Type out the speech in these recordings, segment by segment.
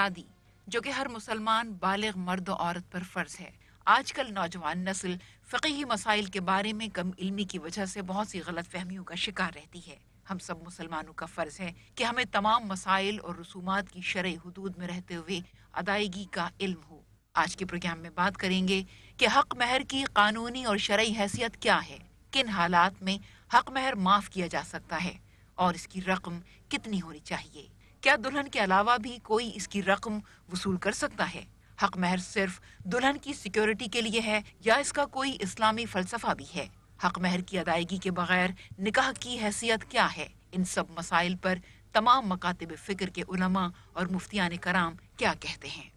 शादी जो कि हर मुसलमान, बालिग, मर्द और औरत पर फ़र्ज़ है। आजकल नौजवान नस्ल फ़की मसाइल के बारे में कम इल्मी की वजह से बहुत सी गलत फहमियों का शिकार रहती है। हम सब मुसलमानों का फ़र्ज़ है कि हमें तमाम मसाइल और रसूमात की शरय हदूद में रहते हुए अदायगी का इल्म हो। आज के प्रोग्राम में बात करेंगे कि हक महर की कानूनी और शरय हैसियत क्या है? किन हालात में हक महर माफ़ किया जा सकता है? और इसकी रकम कितनी होनी चाहिए? क्या दुल्हन के अलावा भी कोई इसकी रकम वसूल कर सकता है? हक महर सिर्फ़ दुल्हन की सिक्योरिटी के लिए है या इसका कोई इस्लामी फलसफा भी है? हक महर की अदायगी के बगैर निकाह की हैसियत क्या है? इन सब मसाइल पर तमाम मकातब फ़िक्र के उलमा और मुफ्तियान कराम क्या कहते हैं?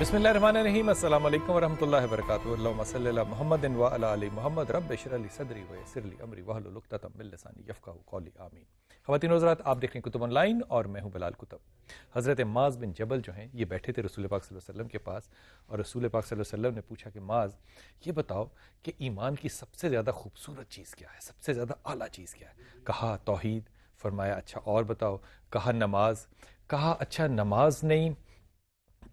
अला अला ली सदरी अमरी। हज़रात, आप देख रहे हैं और मैं हूँ हज़रत माज बिन जबल जो हैं, ये बैठे थे रसूल पाक वसल्लम के पास और रसूल पाक वसल्लम ने पूछा कि, माज, ये बताओ कि ईमान की सबसे ज़्यादा खूबसूरत चीज़ क्या है? सबसे ज़्यादा आला चीज़ क्या है? कहा, तोहीद। फरमाया अच्छा और बताओ। कहा, नमाज़। कहा अच्छा नमाज़ नहीं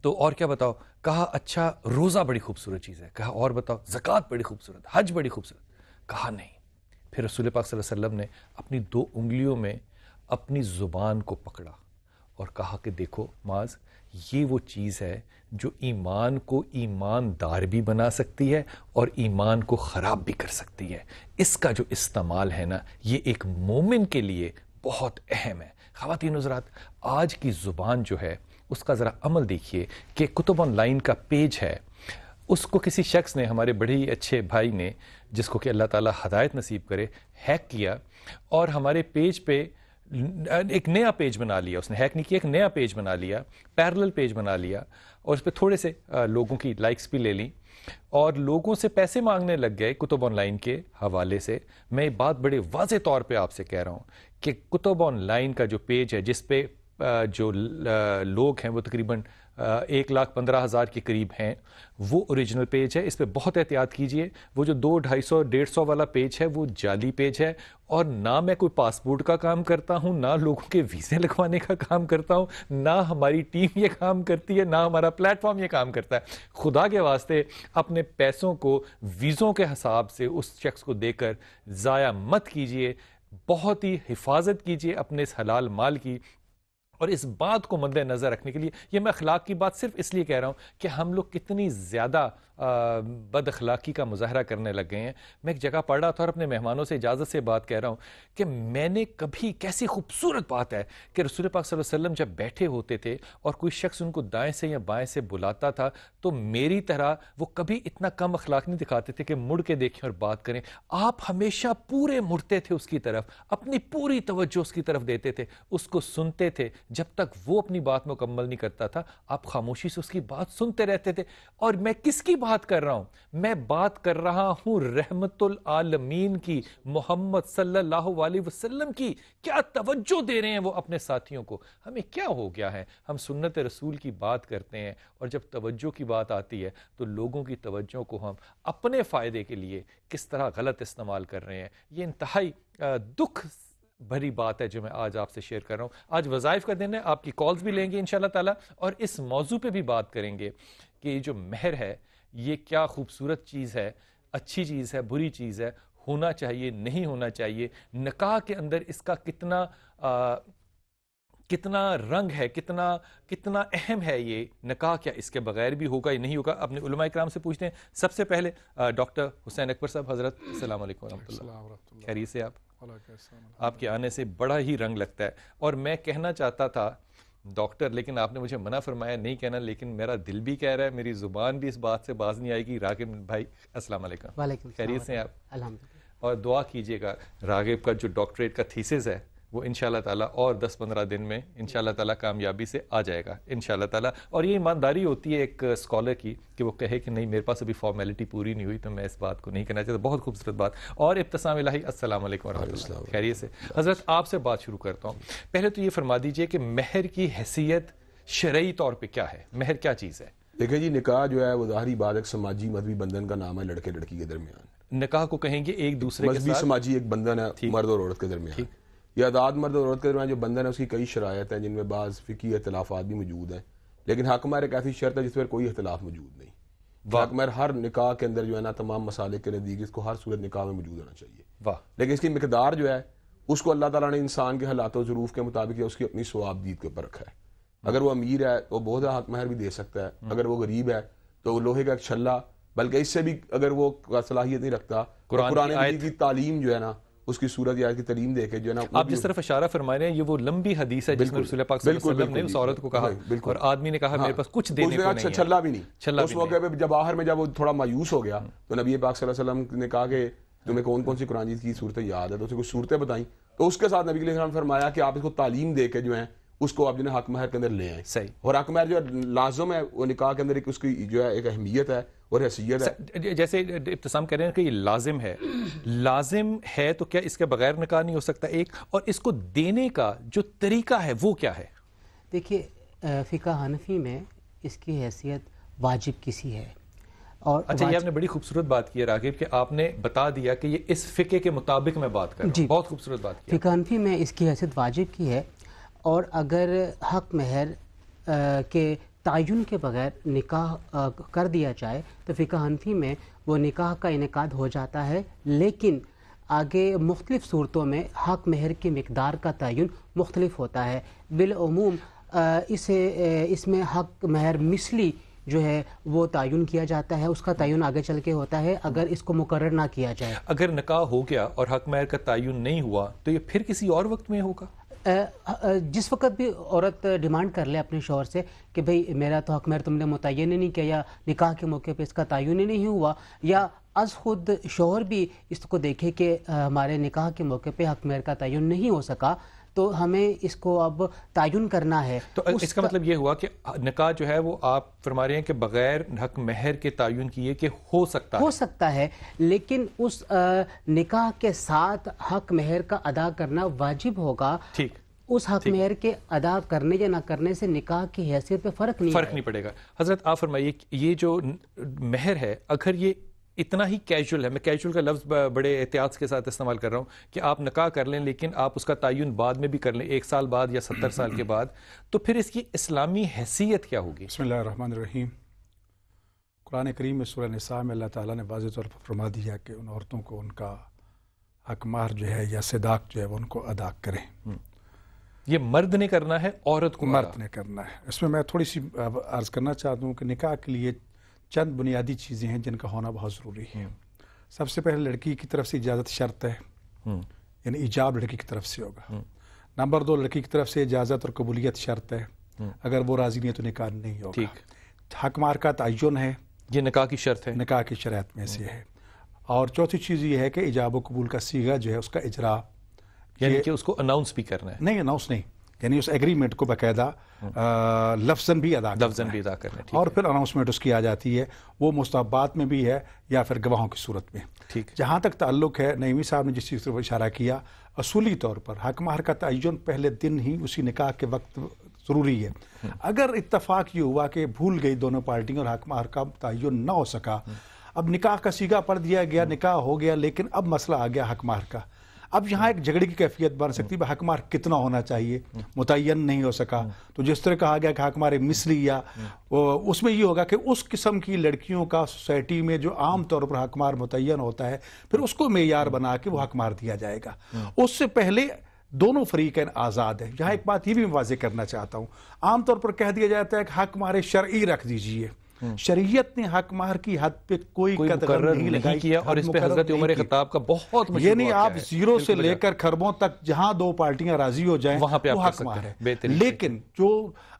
तो और क्या बताओ? कहा अच्छा रोज़ा बड़ी खूबसूरत चीज़ है। कहा, और बताओ, ज़क़़त बड़ी खूबसूरत, हज बड़ी खूबसूरत? कहा, नहीं। फिर रसूल पाक वसल्लम ने अपनी दो उंगलियों में अपनी ज़ुबान को पकड़ा और कहा कि, देखो, माज, ये वो चीज़ है जो ईमान को ईमानदार भी बना सकती है और ईमान को ख़राब भी कर सकती है। इसका जो इस्तेमाल है ना, ये एक मोमिन के लिए बहुत अहम है। ख़वातीन हज़रात, आज की ज़ुबान जो है उसका ज़रा अमल देखिए कि कुतुब ऑनलाइन का पेज है। उसको किसी शख्स ने, हमारे बड़े ही अच्छे भाई ने, जिसको कि अल्लाह ताला हदायत नसीब करे, हैक किया और हमारे पेज पे एक नया पेज बना लिया। उसने हैक नहीं किया, एक नया पेज बना लिया, पैरेलल पेज बना लिया और उस पर थोड़े से लोगों की लाइक्स भी ले ली और लोगों से पैसे मांगने लग गए कुतुब ऑनलाइन के हवाले से। मैं ये बात बड़े वाज तौर पे आपसे कह रहा हूँ कि कुतुब ऑनलाइन का जो पेज है, जिस पे जो लोग हैं, वो तकरीबन एक लाख पंद्रह हज़ार के करीब हैं। वो ओरिजिनल पेज है। इस पर बहुत एहतियात कीजिए। वो जो दो ढाई सौ, डेढ़ सौ वाला पेज है, वो जाली पेज है। और ना मैं कोई पासपोर्ट का काम करता हूँ, ना लोगों के वीज़े लगवाने का काम करता हूँ, ना हमारी टीम ये काम करती है, ना हमारा प्लेटफॉर्म ये काम करता है। खुदा के वास्ते अपने पैसों को वीज़ों के हिसाब से उस शख्स को देकर ज़ाया मत कीजिए। बहुत ही हिफाजत कीजिए अपने इस हलाल माल की। और इस बात को मद्देनज़र रखने के लिए ये मैं अखलाक की बात सिर्फ़ इसलिए कह रहा हूँ कि हम लोग कितनी ज़्यादा बद अखलाक़ी का मुजाहरा करने लग गए हैं। मैं एक जगह पढ़ रहा था और अपने मेहमानों से इजाज़त से बात कह रहा हूँ कि मैंने कभी कैसी खूबसूरत बात है कि रसूल पाक वसल्लम जब बैठे होते थे और कोई शख्स उनको दाएँ से या बाएँ से बुलाता था तो मेरी तरह वो कभी इतना कम अखलाक नहीं दिखाते थे कि मुड़ के देखें और बात करें। आप हमेशा पूरे मुड़ते थे उसकी तरफ़, अपनी पूरी तवज्जो उसकी तरफ़ देते थे, उसको सुनते थे। जब तक वो अपनी बात मुकम्मल नहीं करता था, आप खामोशी से उसकी बात सुनते रहते थे। और मैं किसकी बात बात कर रहा हूँ। मैं बात कर रहा हूँ रहमतुल आलमीन की, मोहम्मद सल्लल्लाहु अलैहि वसल्लम की। क्या तवज्जो दे रहे हैं वो अपने साथियों को? हमें क्या हो गया है? हम सुन्नत रसूल की बात करते हैं और जब तवज्जो की बात आती है तो लोगों की तवज्जो को हम अपने फ़ायदे के लिए किस तरह गलत इस्तेमाल कर रहे हैं। ये इंतहाई दुख भरी बात है जो मैं आज आपसे शेयर कर रहा हूँ। आज वज़ाइफ का दिन है, आपकी कॉल्स भी लेंगे इन ताला। और इस मौजू पे भी बात करेंगे कि जो महर है ये क्या खूबसूरत चीज़ है अच्छी चीज़ है बुरी चीज़ है होना चाहिए नहीं होना चाहिए नकाह के अंदर इसका कितना आ, कितना रंग है कितना कितना अहम है ये नकाह क्या इसके बगैर भी होगा या नहीं होगा अपने उलमा कराम से पूछते हैं। सबसे पहले डॉक्टर हुसैन अकबर साहब हज़रत अल्लाम खैरियत से आप? आपके आने से बड़ा ही रंग लगता है। और मैं कहना चाहता था डॉक्टर लेकिन आपने मुझे मना फरमाया नहीं कहना लेकिन मेरा दिल भी कह रहा है मेरी ज़ुबान भी इस बात से बाज नहीं आएगी। रागिब भाई अस्सलाम वालेकुम। खैरियत से आप? और दुआ कीजिएगा रागिब का जो डॉक्टरेट का थीसिस है वो इन ताला और 10-15 दिन में इन ताला कामयाबी से आ जाएगा इन ताला। और ये ईमानदारी होती है एक स्कॉलर की कि वो कहे कि नहीं मेरे पास अभी फॉर्मेलिटी पूरी नहीं हुई तो मैं इस बात को नहीं कहना चाहता। बहुत खूबसूरत बात। और इब्तसाम इलाही वालेकुम खैरियत से। हज़रत आपसे बात शुरू करता हूँ। पहले तो ये फरमा दीजिए कि महर की हैसियत शरई तौर पर क्या है? महर क्या चीज़ है? देखिए जी निकाह जो है वो ज़ाहरी बात एक समाजी मजहबी बंधन का नाम है लड़के लड़की के दरमियान। निकाह को कहेंगे एक दूसरे मजहबी समाजी एक बंधन है मर्द और औरत के दरमियान। ये आदाद मर्द और औरत के दरमियान जो बंधन है उसकी कई शरायत हैं जिनमें बाज़ फ़िकी अतलाफ़ात भी मौजूद हैं। लेकिन हक महर एक ऐसी शर्त है जिस पर कोई इख्तलाफ मौजूद नहीं। हक महर हर निकाह के अंदर जो है ना तमाम मसाले के नज़दीक इसको हर सूरत निकाह में मौजूद होना चाहिए। वाह। लेकिन इसकी मकदार जो है उसको अल्लाह ताला ने इंसान के हालात और ज़रूफ के मुताबिक या उसकी अपनी स्वाबदीद के ऊपर रखा है। अगर वो अमीर है तो बहुत हक महर भी दे सकता है। अगर वो गरीब है तो लोहे का एक छल्ला बल्कि इससे भी अगर वो सलाहियत नहीं रखता की कुरान की तालीम जो है ना उसकी सूरत या की तालीम देके जो है ना आप जिस तरफ़ इशारा फरमा रहे हैं ये वो लंबी हदीस है जिसमें रसूल पाक वसल्लम ने उस औरत को कहा। और आदमी ने कहा मेरे हाँ, पास कुछ देने को नहीं है। छल्ला भी नहीं। उस मौके पे जब आखिर में जब वो थोड़ा मायूस हो गया तो नबी पाक सल्लल्लाहु अलैहि वसल्लम ने कहा कि तुम्हें कौन कौन सी कुरान की सूरतें याद है? तो उसने कुछ सूरतें बताई। तो उसके साथ नबी ने फरमाया कि आप इसको तालीम दे के जो है उसको आप जो है हक महर के अंदर ले आए। सही। और हक महर जो है लाजम है वो निकाह के अंदर एक उसकी जो है एक अहमियत है। और हैसियत है जैसे इब्तसाम कह रहे हैं कि ये लाजिम है। लाजिम है तो क्या इसके बगैर निकाह नहीं हो सकता एक? और इसको देने का जो तरीका है वो क्या है? देखिए फ़िका हनफी में इसकी हैसियत वाजिब किसी है। और अच्छा ये आपने बड़ी खूबसूरत बात की है रागिब कि आपने बता दिया कि ये इस फिके के मुताबिक मैं बात कर जी। बहुत खूबसूरत बात की फ़िका हनफी में इसकी हैसियत वाजिब की है। और अगर हक महर के तयन के बगैर निकाह कर दिया जाए तो फ़िका हनफी में वो निकाह का इनका हो जाता है। लेकिन आगे मुख्तलिफ़ सूरतों में हक महर की मकदार का तयन मुख्तलिफ़ होता है। बिलूम इसे इसमें हक महर मिसली जो है, वो तयन किया जाता है। उसका तयन आगे चल के होता है, अगर इसको मुकर ना किया जाए। अगर निकाह हो गया और हक महर का तयन नहीं हुआ तो ये फिर किसी और वक्त में होगा? जिस वक्त भी औरत डिमांड कर ले अपने शोहर से कि भाई मेरा तो हक मेरा तुमने मुतन नहीं किया या निकाह के मौके पे इसका तयन ही नहीं हुआ, या अज खुद शोहर भी इसको देखे कि हमारे निकाह के मौके पे हक मेर का तयन नहीं हो सका तो हमें इसको अब तयन करना है। तो इसका मतलब ये हुआ कि निकाह जो है वो आप फरमा रहे हैं कि बगैर हक महर के तयन किए कि हो सकता हो है। सकता है लेकिन उस निकाह के साथ हक मेहर का अदा करना वाजिब होगा। ठीक। उस हक मेहर के अदा करने या ना करने से निकाह की हैसियत पे फ़र्क नहीं फ़र्क नहीं पड़ेगा। हज़रत आप फरमाइए ये जो महर है अगर ये इतना ही कैजुअल है। मैं कैजुअल का लफ्ज़ बड़े एहतियात के साथ इस्तेमाल कर रहा हूँ कि आप निकाह कर लें लेकिन आप उसका तयन बाद में भी कर लें एक साल बाद या सत्तर साल के बाद। तो फिर इसकी इस्लामी हैसियत क्या होगी? बसमीम कुरान करीम में सूरह निसा में अल्लाह ताला ने वाज़ तौर पर फरमा दिया कि उन औरतों को उनका हकमार जो है या सदाक जो है वो उनको अदा करें। ये मर्द ने करना है औरत को मर्द ने करना है। इसमें मैं थोड़ी सी अर्ज़ करना चाहता हूँ कि निकाह के लिए चंद बुनियादी चीज़ें हैं जिनका होना बहुत ज़रूरी है। सबसे पहले लड़की की तरफ़ से इजाज़त शर्त है। हम्म, यानी ईजाब लड़की की तरफ़ से होगा। नंबर दो लड़की की तरफ़ से इजाज़त और कबूलियत शर्त है। अगर वो राज़ी नहीं है तो निकाह नहीं होगा। ठीक। हक मार का तयन है। ये निकाह की शर्त है। निकाह की शरात में से है। और चौथी चीज़ ये है कि इजाब कबूल का सीगा जो है उसका इजरा। यानी कि उसको अनाउंस भी करना है। नहीं अनाउंस नहीं। यानी उस एग्रीमेंट को बाकायदा लफ्जन भी अदा लफ्जन भी अदा करना और फिर अनाउंसमेंट उसकी आ जाती है। वो मुस्ताबात में भी है या फिर गवाहों की सूरत में। ठीक। जहाँ तक ताल्लुक है नईमी साहब ने जिस चीज़ पर इशारा किया असूली तौर पर हक मार का तयन पहले दिन ही उसी निकाह के वक्त ज़रूरी है। अगर इतफाक़ ये हुआ कि भूल गई दोनों पार्टियाँ और हक मार का तयन ना हो सका अब निकाह का सीगा पढ़ दिया गया निकाह हो गया लेकिन अब मसला आ गया हक मार का। अब यहाँ एक झगड़े की कैफियत बन सकती है हक मार कितना होना चाहिए? मुतयन नहीं हो सका। तो जिस तरह कहा गया कि हक मार मिसली या उसमें ये होगा कि उस किस्म की लड़कियों का सोसाइटी में जो आम तौर पर हकमार मुतन होता है, फिर उसको मेयार बना के वो हक मार दिया जाएगा। उससे पहले दोनों फरीकैन आज़ाद है। यहाँ एक बात ये भी मैं वाजे करना चाहता हूँ। आमतौर पर कह दिया जाता है कि हक मारे शरई रख दीजिए। शरीयत ने हक मार की हद पे कोई, कोई कदम नहीं नहीं लगाई किया और इस पे हज़रत नहीं उमर खिताब का। बहुत मशहूर यानी वाक़या आप ज़ीरो से लेकर खरबों तक जहाँ दो पार्टियाँ राज़ी हो जाए वहाँ पे हक मार है लेकिन जो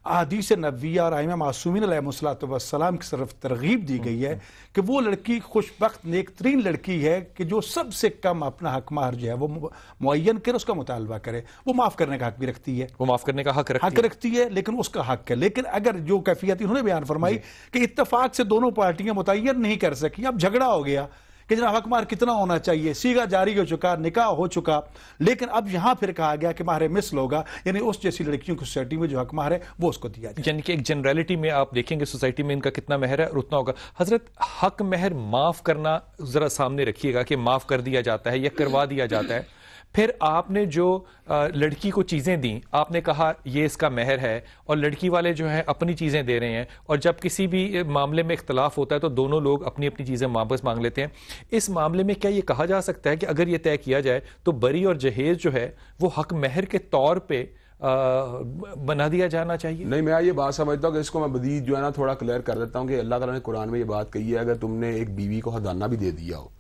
अहदीस नबिया और आइमा मासूमिन सलाम की तरफ़ तरगीब दी गई है कि वो लड़की खुशबख्त नेक तरीन लड़की है कि जो सबसे कम अपना हक मार जो है वो मुन कर उसका मुतालबा करे। वो माफ़ करने का हक भी रखती है। वो माफ़ करने का हक रखती हक है। रखती है लेकिन उसका हक है। लेकिन अगर जो कैफियत इन्होंने बयान फरमाई कि इत्तेफाक से दोनों पार्टियाँ मुतन नहीं कर सकी अब झगड़ा हो गया। कि जना हकमार कितना होना चाहिए? सीगा जारी हो चुका, निकाह हो चुका, लेकिन अब यहाँ फिर कहा गया कि मारे मिस होगा यानी उस जैसी लड़कियों की सोसाइटी में जो हक मार है, वो उसको दिया जाए। यानी कि एक जनरलिटी में आप देखेंगे, सोसाइटी में इनका कितना महर है, और उतना होगा। हज़रत, हक महर माफ़ करना जरा सामने रखिएगा कि माफ़ कर दिया जाता है या करवा दिया जाता है। फिर आपने जो लड़की को चीज़ें दी आपने कहा ये इसका महर है और लड़की वाले जो हैं अपनी चीज़ें दे रहे हैं और जब किसी भी मामले में इख्तलाफ होता है तो दोनों लोग अपनी अपनी चीज़ें वापस मांग लेते हैं। इस मामले में क्या ये कहा जा सकता है कि अगर ये तय किया जाए तो बरी और जहेज जो है वो हक महर के तौर पे अ, बना दिया जाना चाहिए? नहीं मैं ये बात समझता हूँ कि इसको मैं मजीद जो है ना थोड़ा क्लियर कर देता हूँ कि अल्लाह ताला ने कुरान में ये बात कही है अगर तुमने एक बीवी को हदाना भी दे दिया हो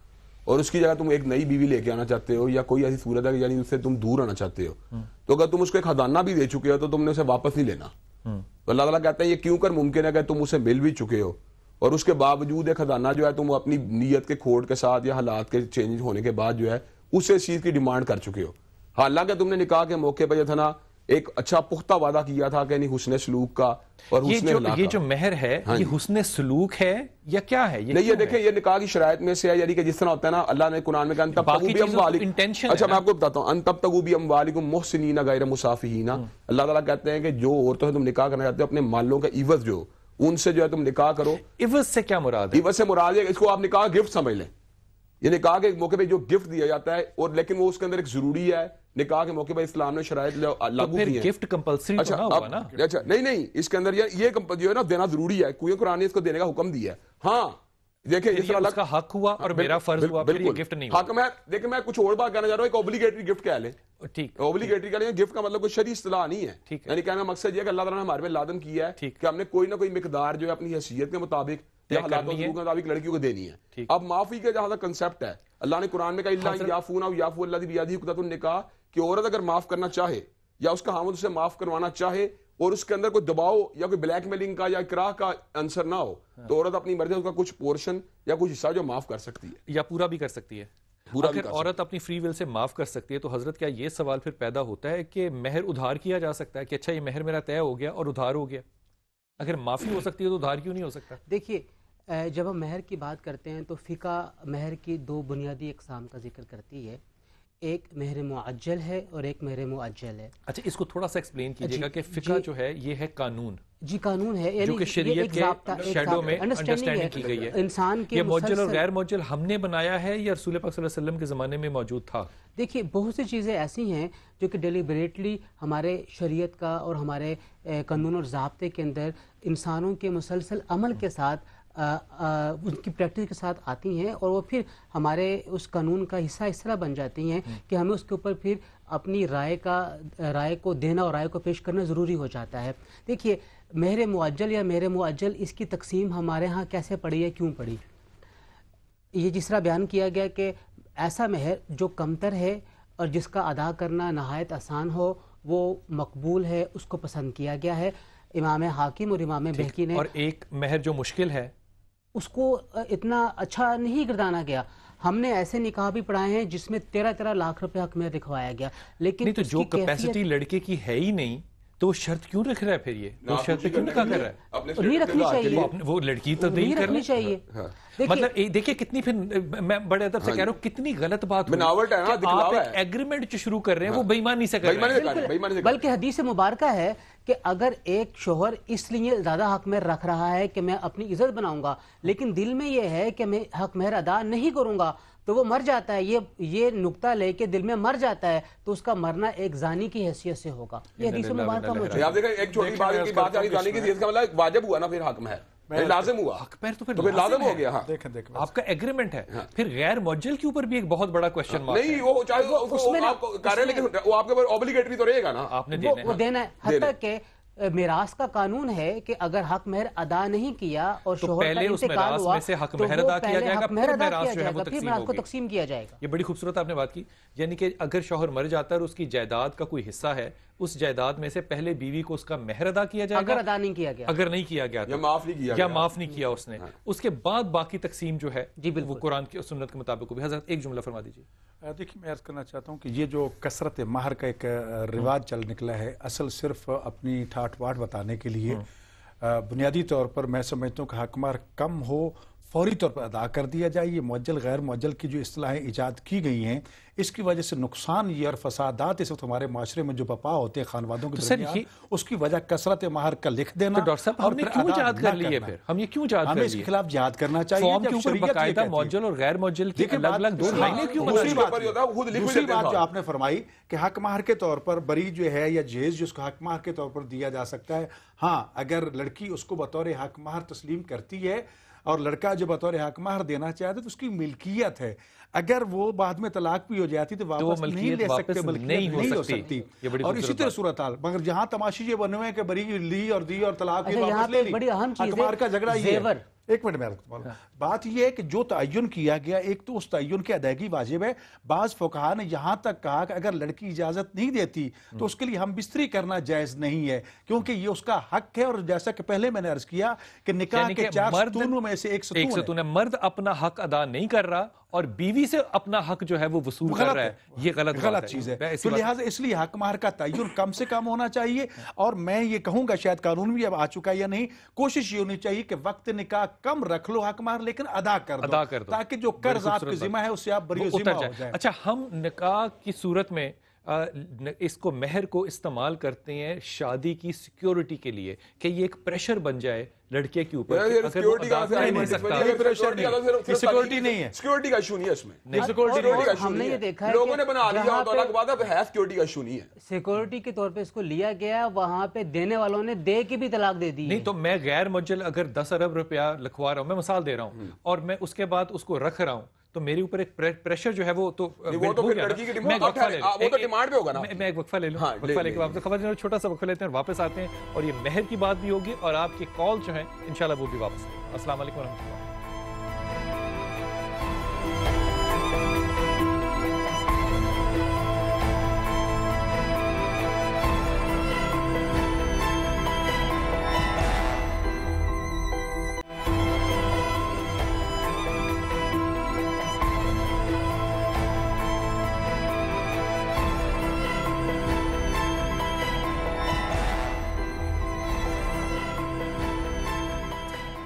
और उसकी जगह तुम एक नई बीवी लेके आना चाहते हो या कोई ऐसी सूरत है यानी उससे तुम दूर आना चाहते हो। तो अगर तुम उसको एक हदाना भी दे चुके हो तो तुमने उसे वापस नहीं लेना। तो अल्लाह ताला कहते हैं ये क्यों कर? मुमकिन है कि तुम उसे मिल भी चुके हो। और उसके बावजूद एक खजाना जो है तुम अपनी नीयत के खोट के साथ या हालात के चेंज होने के बाद जो है उसे इस चीज़ की डिमांड कर चुके हो। हालाँकि तुमने निकाह के मौके पर जो था ना एक अच्छा पुख्ता वादा किया था कि नहीं हुस्न सलूक का और ये जो ये जो महर है हाँ ये। हुस्न सलूक है या क्या है? ये नहीं ये देखें ये निकाह की शरायत में से है यानी कि जिस तरह होता है ना अल्लाह ने कुरान में कहा अच्छा। मैं आपको बताता हूँ अन तब तगू भी अमवालिकुम मुहसिनीना गैर मुसाफिहीना। हम्म। अल्लाह ताला कहते हैं कि जो औरतों से तुम निकाह करना चाहते हो अपने मालों का इवज जो उनसे जो है तुम निकाह करो। इवज से क्या मुराद है? इवज से मुराद है इसको आप निकाह गिफ्ट समझ लें। ये निकाह के मौके पे जो गिफ्ट दिया जाता है और लेकिन वो उसके अंदर एक ज़रूरी है निकाह के मौके पे इस्लाम ने शराय तो लागू की है। गिफ्ट कंपलसरी अच्छा तो ना हुआ ना? अच्छा नहीं नहीं इसके अंदर ये ये जो है ना देना ज़रूरी है। कुएँ कुरान ने इसको देने का हुक्म दिया है। हाँ देखिए इस तरह उसका हक हुआ और मेरा फ़र्ज़ हुआ फिर ये गिफ्ट नहीं हुआ। हक मैं देखिए मैं कुछ और बात कहना चाह रहा हूँ एक ऑब्लिगेटरी गिफ्ट क्या ले। ठीक। ऑब्लिगेटरी का नहीं गिफ्ट का मतलब कोई शरी इस्तेलाह नहीं है। ठीक यानी कहने का मकसद ये है कि अल्लाह ताला ने हमारे पे लादम किया है कि हमने कोई ना कोई मिकदार जो है अपनी हैसियत के मुताबिक या हालात है। के मुताबिक लड़कियों को देनी है। अब माफ़ी का जहाँ तक कंसेप्ट है अल्लाह ने कुरान में कहा इल्ला याफूना व याफू अल्लाह बियादी हुक्मतुन निकाह कि औरत अगर माफ़ करना चाहे या उसका हामद उसे माफ़ करवाना चाहे और उसके अंदर कोई दबाव या कोई ब्लैकमेलिंग का या इकराह का आंसर ना हो हाँ। तो औरत अपनी मर्ज़ी से उसका कुछ पोर्शन या कुछ हिस्सा जो माफ़ कर सकती है। या पूरा भी कर सकती है। पूरा भी अगर औरत अपनी फ्री विल से माफ़ कर सकती है तो हज़रत क्या ये सवाल फिर पैदा होता है कि मेहर उधार किया जा सकता है कि अच्छा ये मेहर मेरा तय हो गया और उधार हो गया? अगर माफ़ी हो सकती है तो उधार क्यों नहीं हो सकता? देखिए जब हम मेहर की बात करते हैं तो फ़िका मेहर की दो बुनियादी इकसाम का ज़िक्र करती है। एक महर मुअज्जल है और एक महर मुअज्जल है। अच्छा इसको थोड़ा सा एक्सप्लेन कीजिएगा कि फिका जो है ये है कानून। जी कानून है जो कि शरीयत के शैडो में अंडरस्टैंडिंग की गई है। इंसान के ये मौजल और गैर मौजल हमने बनाया है या रसूल पाक सल्लल्लाहु अलैहि वसल्लम के ज़माने में मौजूद था। देखिए बहुत सी चीज़ें ऐसी हैं जो कि डेलिबरेटली हमारे शरीयत का और हमारे कानून और ज़ाब्ते के अंदर इंसानों के मुसलसल अमल के साथ उनकी प्रैक्टिस के साथ आती हैं और वो फिर हमारे उस कानून का हिस्सा इस तरह बन जाती हैं कि हमें उसके ऊपर फिर अपनी राय का राय को देना और राय को पेश करना ज़रूरी हो जाता है। देखिए मेहर मुआजल या मेहर मुआजल इसकी तकसीम हमारे यहाँ कैसे पड़ी है क्यों पड़ी? ये जिस तरह बयान किया गया कि ऐसा महर जो कमतर है और जिसका अदा करना नहायत आसान हो वो मकबूल है उसको पसंद किया गया है। इमाम हाकिम और इमाम बहकी ने और एक महर जो मुश्किल है उसको इतना अच्छा नहीं गिरदाना गया। हमने ऐसे निकाह भी पढ़ाए हैं जिसमें तेरह तेरह लाख रुपया हक में दिखवाया गया। लेकिन नहीं तो जो कैपेसिटी लड़के की है ही नहीं तो वो शर्त क्यों रख रहा है फिर ये? वो शर्त क्यों निकाह कर रहा है? नहीं रखनी चाहिए। वो लड़की तो नहीं नहीं रखनी चाहिए। मतलब देखिए कितनी फिर मैं बड़े अदब से कह रहा हूँ कितनी गलत बात है आप है। एग्रीमेंट जो शुरू कर रहे हैं वो बेईमानी से कर रहे हैं हैं, बल्कि हदीस मुबारक है कि अगर एक शोहर इसलिए ज़्यादा हक में रख रहा है कि मैं अपनी इज़्ज़त बनाऊँगा लेकिन दिल में यह है कि मैं हक मेहर अदा नहीं करूँगा तो वो मर जाता है ये ये नुक्ता लेके दिल में मर जाता है तो उसका मरना एक जानी की हैसियत से होगा। ये हदीस इन्ना मुबारक व मौजूद आप देखें एक छोटी बात की बात जानी तो जाने की इसका मतलब वाजिब हुआ ना फिर हक में है लाजिम हुआ। हक पैर तो फिर तो फिर लाजिम हो गया हाँ। देखें देखें। आपका एग्रीमेंट है। फिर गैर मौजल के ऊपर भी एक बहुत बड़ा क्वेश्चन मार्क नहीं वो चाहे वो उसको उसमें ना- आप कर लेकिन वो आपके ऊपर ऑब्लिगेटरी तो रहेगा ना। आपने वो, देना है। देना हत्या है। के मिरास का कानून है कि अगर हक मेहर अदा नहीं किया और तो शोहर का पहले उस मेरास में से हक तो मेहर वो अदा किया जाएगा, फिर मिरास जो है वो तकसीम को तकसीम किया जाएगा। ये बड़ी खूबसूरत आपने बात की यानी कि अगर शोहर मर जाता है और उसकी जायदाद का कोई हिस्सा है उस जायदाद में से पहले बीवी को उसका मेहर अदा किया जाएगा। अगर अदा नहीं किया गया। अगर नहीं किया गया या तो माफ़ नहीं किया या माफ़ नहीं किया उसने। उसके बाद बाकी तकसीम जो है जी, बिल्कुल। वो कुरान की सुन्नत के मुताबिक होगी। हज़रत एक जुमला फरमा दीजिए। देखिए मैं अर्ज़ करना चाहता हूँ कि ये जो कसरत माहर का एक रिवाज चल निकला है असल सिर्फ़ अपनी ठाठ बाट बताने के लिए। बुनियादी तौर पर मैं समझता हूँ कि हकमार कम हो फौरी तौर पर अदा कर दिया जाए। ये मुअज्जल गैर मुअज्जल की जो असलाहें ईजाद की गई हैं इसकी वजह से नुकसान ये और फसादात इस वक्त हमारे माशरे में जो बपा होते हैं खानवादों के तो सर, ये- उसकी वजह कसरत महर का लिख देना तो डॉक्टर साहब और हमने क्यों याद कर लिए करना। फिर? हम ये क्यों याद हमें इसके खिलाफ जिहाद करना चाहिए फॉर्म के ऊपर शरीयत ये बाकायदा कहती। मौजल और गैर मौजल की अलग अलग दो लाइनें क्यों दूसरी बात- ऊपर ही दूसरी बात जो आपने फरमाई कि हक माहर के तौर पर बरी जो है या जहेज जिसको हक माहर के तौर पर दिया जा सकता है। हाँ अगर लड़की उसको बतौर हक माहर तस्लीम करती है और लड़का जो बतौर हक माहर देना चाहता है तो उसकी मिल्कियत है। अगर वो बाद में तलाक भी हो जाती तो वापस नहीं ले सकते बल्कि नहीं हो नहीं हो सकती। सकती। ये बड़ी और इसी तरह सूरत हाल मगर जहाँ तमाशी ये बने हुए हैं कि बड़ी ली और दी और तलाक अच्छा, यहाँ वापस ले ली। बड़ी अहम चीज़ है, का झगड़ा ये है। एक मिनट में आपको बात यह है कि जो तयन किया गया एक तो उस तयन की अदायगी वाजिब है। बाज फोकहा ने यहाँ तक कहा कि अगर लड़की इजाज़त नहीं देती तो उसके लिए हम बिस्तरी करना जायज़ नहीं है क्योंकि ये उसका हक है। और जैसा कि पहले मैंने अर्ज़ किया कि निकाह के चार सतूनों में से एक एक सतून है। है मर्द अपना हक अदा नहीं कर रहा और बीवी से अपना हक जो है वो वसूल कर रहा है। ये गलत गलत चीज़ है। इसी तो लिहाजा इसलिए हक मार का तयन कम से कम होना चाहिए। और मैं ये कहूँगा शायद कानून भी अब आ चुका है या नहीं कोशिश ये होनी चाहिए कि वक्त निकाह कम रख लो हक मार लेकिन अदा कर दो अदा कर दो। ताकि जो कर्ज आपके जिम्मा है उससे आप बरी उतर हो जाए। अच्छा हम निकाह की सूरत में आ, इसको मेहर को इस्तेमाल करते हैं शादी की सिक्योरिटी के लिए कि ये एक प्रेशर बन जाए लड़के के ऊपर सिक्योरिटी नहीं है? सिक्योरिटी का है। है। इशू नहीं है इसमें लोगों ने बना लिया है सिक्योरिटी का इशू नहीं है सिक्योरिटी के तौर पे इसको लिया गया वहाँ पे देने वालों ने दे के भी तलाक दे दी नहीं तो मैं गैर मुजल अगर दस अरब रुपया लिखवा रहा हूँ मैं मिसाल दे रहा हूँ और मैं उसके बाद उसको रख रहा हूँ तो मेरे ऊपर एक प्रेशर जो है वो तो वो तो। लड़की की डिमांड वो तो डिमांड पे होगा ना। मैं- एक वक्फा ले लूँ। हाँ, वक्फा लेके वापस खबर छोटा सा वक्फा लेते हैं और वापस आते हैं। और ये मेहर की बात भी होगी और आपकी कॉल जो है इनशाला वो भी वापस असल वालेकुम